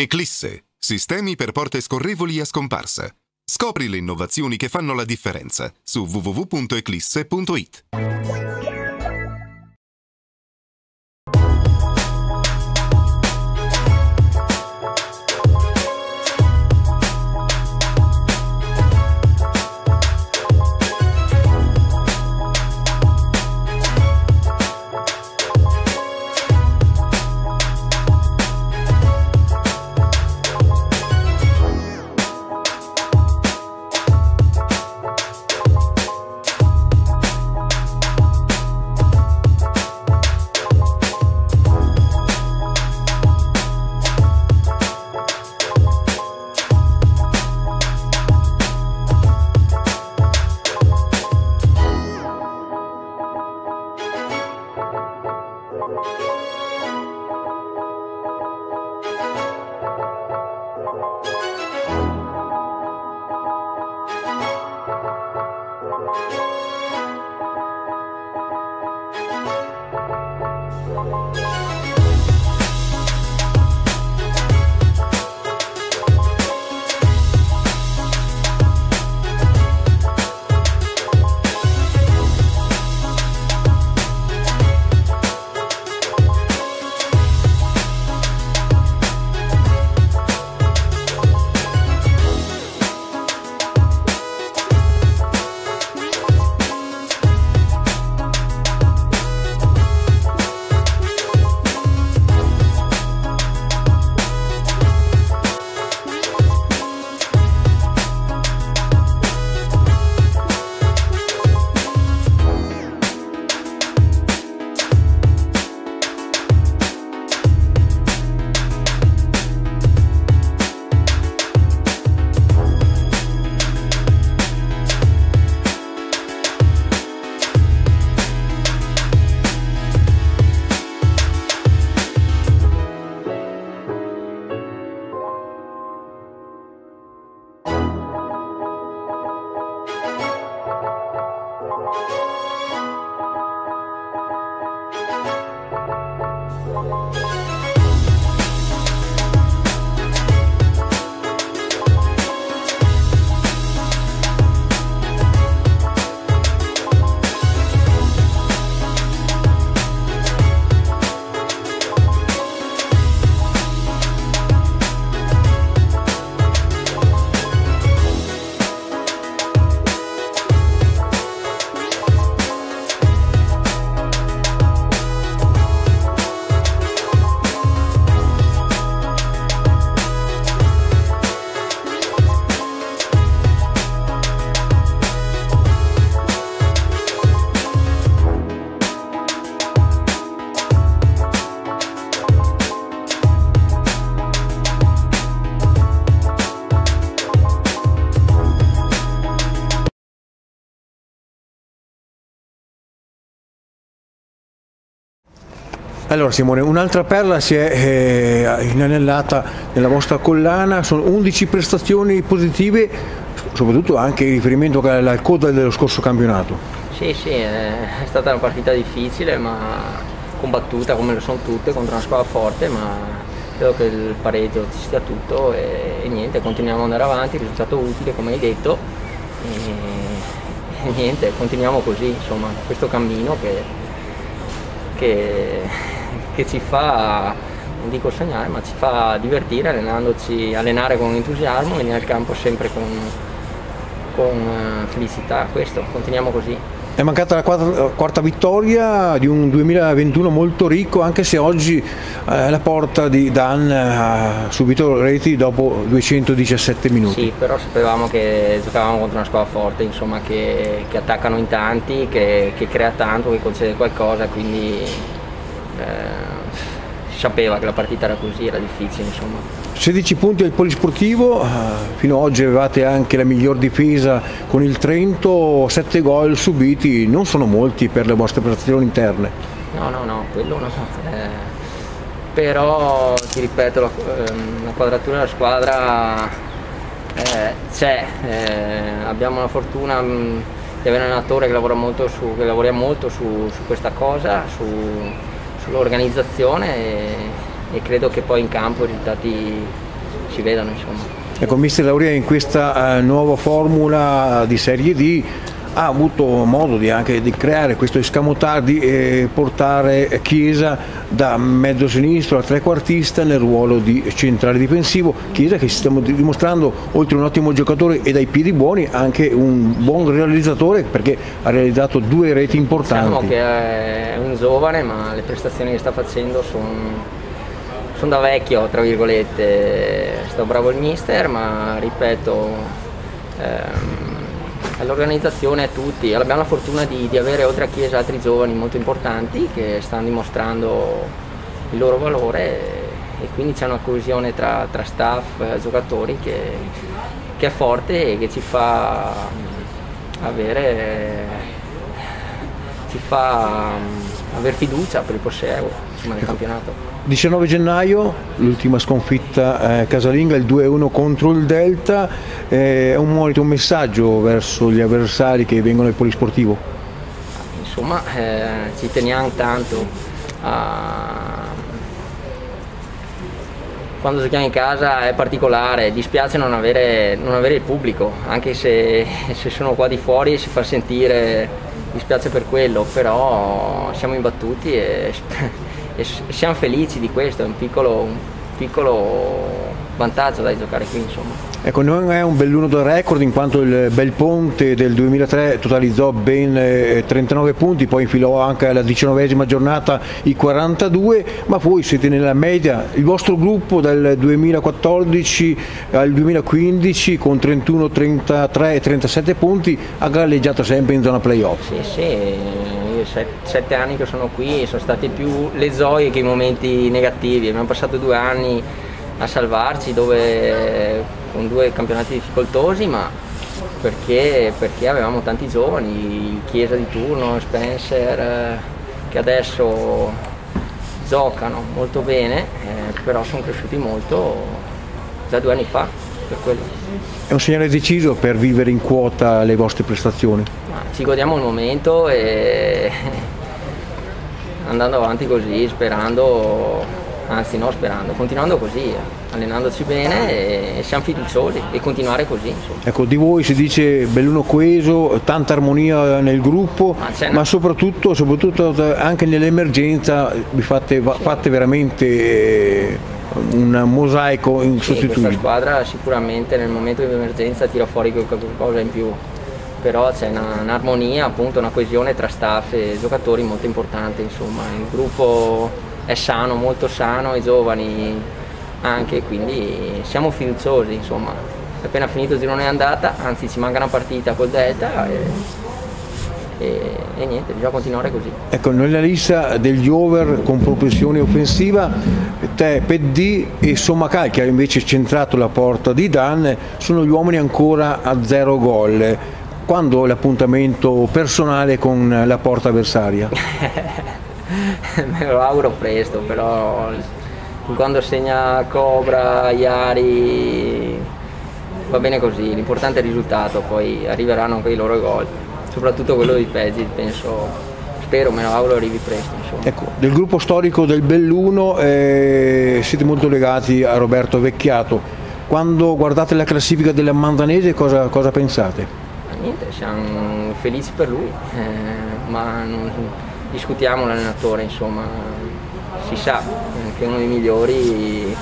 Eclisse, sistemi per porte scorrevoli a scomparsa. Scopri le innovazioni che fanno la differenza su www.eclisse.it. Allora Simone, un'altra perla si è eh, inanellata nella vostra collana, sono 11 prestazioni positive, soprattutto anche in riferimento alla coda dello scorso campionato. Sì, sì, è stata una partita difficile ma combattuta come lo sono tutte contro una squadra forte, ma credo che il pareggio ci sia tutto e, e niente, continuiamo ad andare avanti, risultato utile come hai detto e, e niente, continuiamo così, insomma, questo cammino che, che che ci fa, non dico sognare, ma ci fa divertire allenandoci, allenare con entusiasmo, venire al campo sempre con, con eh, felicità, questo, continuiamo così. È mancata la quarta, quarta, vittoria di un 2021 molto ricco, anche se oggi eh, la porta di Dan ha subito reti dopo 217 minuti. Sì, però sapevamo che giocavamo contro una squadra forte, insomma, che, che attaccano in tanti, che, che, crea tanto, che concede qualcosa, quindi eh, sapeva che la partita era così, era difficile insomma. 16 punti al polisportivo, eh, fino ad oggi avevate anche la miglior difesa con il Trento, 7 gol subiti, non sono molti per le vostre prestazioni interne. No, no, no, quello no. Eh, però ti ripeto, la, ehm, la quadratura della squadra eh, c'è, eh, abbiamo la fortuna mh, di avere un allenatore che lavora molto su, che lavora molto su, su questa cosa, su, sull'organizzazione e, e, credo che poi in campo i risultati si vedano insomma. Ecco, mister Lauria in questa uh, nuova formula di Serie D ha avuto modo di, anche di creare questo escamotar di eh, portare Chiesa da mezzo sinistro a trequartista nel ruolo di centrale difensivo. Chiesa che si sta dimostrando, oltre un ottimo giocatore e dai piedi buoni, anche un buon realizzatore perché ha realizzato due reti importanti. Diciamo che è un giovane ma le prestazioni che sta facendo sono sono da vecchio, tra virgolette, sto bravo il mister, ma ripeto, ehm, all'organizzazione a tutti. Abbiamo la fortuna di, di, avere oltre a Chiesa altri giovani molto importanti che stanno dimostrando il loro valore e quindi c'è una coesione tra, tra staff e giocatori che, che, è forte e che ci fa avere ci fa avere fiducia per il proseguo del campionato. 19 gennaio, l'ultima sconfitta eh, casalinga, il 2-1 contro il Delta, eh, è un monito, un messaggio verso gli avversari che vengono al polisportivo? Insomma, eh, ci teniamo tanto a... Quando giochiamo in casa è particolare, dispiace non avere, non avere il pubblico, anche se, se sono qua di fuori si fa sentire, dispiace per quello, però siamo imbattuti e e siamo felici di questo, è un piccolo, un piccolo vantaggio da giocare qui insomma. Ecco, non è un belluno da record in quanto il Belponte del 2003 totalizzò ben 39 eh, punti, poi infilò anche alla diciannovesima giornata i 42, ma poi siete nella media, il vostro gruppo dal 2014 al 2015 con 31, 33 e 37 punti ha galleggiato sempre in zona playoff. Sì, sì sette anni che sono qui sono stati più le gioie che i momenti negativi. Abbiamo passato due anni a salvarci dove, con due campionati difficoltosi, ma perché, perché avevamo tanti giovani, Chiesa di turno, Spencer, eh, che adesso giocano molto bene, eh, però sono cresciuti molto già due anni fa. Per quello. È un segnale deciso per vivere in quota le vostre prestazioni? Ma ci godiamo il momento e andando avanti così, sperando, anzi no sperando, continuando così, allenandoci bene e siamo fiduciosi e continuare così. Insomma. Ecco, di voi si dice belluno coeso, tanta armonia nel gruppo, ma, ma soprattutto, soprattutto, anche nell'emergenza vi fate, fate veramente un mosaico in sì, Questa squadra sicuramente nel momento di emergenza tira fuori qualcosa in più, però c'è una, un'armonia, appunto una coesione tra staff e giocatori molto importante, insomma, il gruppo è sano, molto sano, i giovani anche, quindi siamo fiduciosi, insomma. Appena finito il girone è andata, anzi ci manca una partita col Delta e e, e, niente, bisogna continuare così. Ecco, nella lista degli over con propulsione offensiva, te, Peddi e Sommacal, che ha invece centrato la porta di Dan, sono gli uomini ancora a zero gol. Quando l'appuntamento personale con la porta avversaria? Me lo auguro presto, però quando segna Cobra, Iari, va bene così, l'importante è il risultato, poi arriveranno anche i loro gol soprattutto quello di Peggi, penso, spero, me lo auguro arrivi presto. Ecco, del gruppo storico del Belluno eh, siete molto legati a Roberto Vecchiato. Quando guardate la classifica della Mandanese cosa, cosa pensate? Niente, siamo felici per lui, eh, ma non discutiamo l'allenatore, insomma, si sa che è uno dei migliori,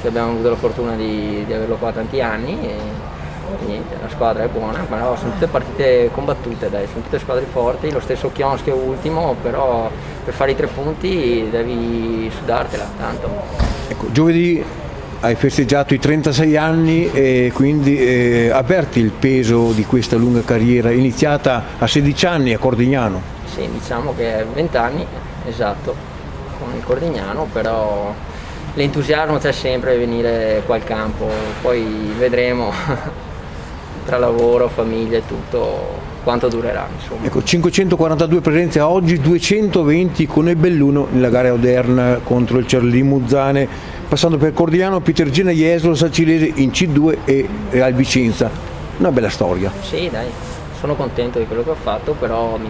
che abbiamo avuto la fortuna di, di averlo qua tanti anni. E, niente, la squadra è buona, però sono tutte partite combattute, dai, sono tutte squadre forti, lo stesso Chions che è ultimo, però per fare i tre punti devi sudartela tanto. Ecco, giovedì hai festeggiato i 36 anni e quindi eh, avverti il peso di questa lunga carriera iniziata a 16 anni a Cordignano. Sì, diciamo che è 20 anni, esatto, con il Cordignano, però l'entusiasmo c'è sempre venire qua al campo, poi vedremo tra lavoro, famiglia e tutto quanto durerà. Insomma. Ecco, 542 presenze a oggi, 220 con il Belluno nella gara odierna contro il Cerlì Muzzane, passando per Cordiano, Pietergina, Jesolo, Sacilese in C2 e Real Vicenza. Una bella storia. Sì, dai, sono contento di quello che ho fatto, però mi...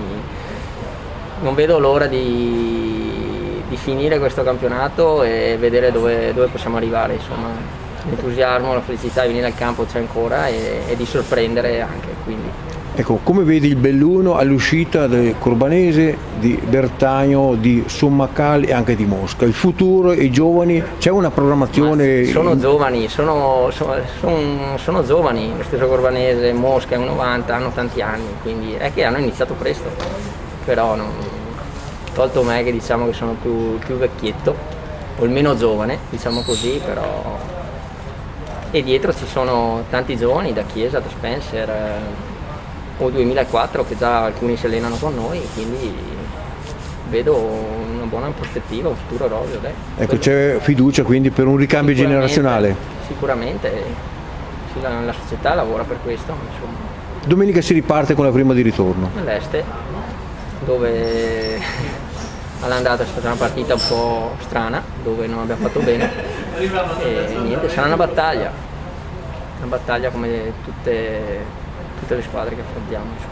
non vedo l'ora di... di, finire questo campionato e vedere dove, dove possiamo arrivare. L'entusiasmo, la felicità di venire al campo c'è ancora e, e di sorprendere anche. Quindi. Ecco, come vedi il Belluno all'uscita del Corbanese, di Bertagno, di Sommacalli e anche di Mosca? Il futuro, i giovani, c'è una programmazione? Ma sono giovani, sono, sono, sono, sono, giovani, lo stesso Corbanese, Mosca è un 90, hanno tanti anni, quindi è che hanno iniziato presto, però non, tolto me che diciamo che sono più, più vecchietto, o il meno giovane, diciamo così, però... E dietro ci sono tanti giovani da Chiesa, da Spencer, eh, o 2004 che già alcuni si allenano con noi, quindi vedo una buona prospettiva, un futuro roseo. Ecco, c'è fiducia quindi per un ricambio generazionale? Sicuramente, la, la, società lavora per questo. Insomma. Domenica si riparte con la prima di ritorno? All'Este, dove all'andata è stata una partita un po' strana, dove non abbiamo fatto bene e niente, sarà una battaglia, una battaglia come tutte tutte le squadre che affrontiamo.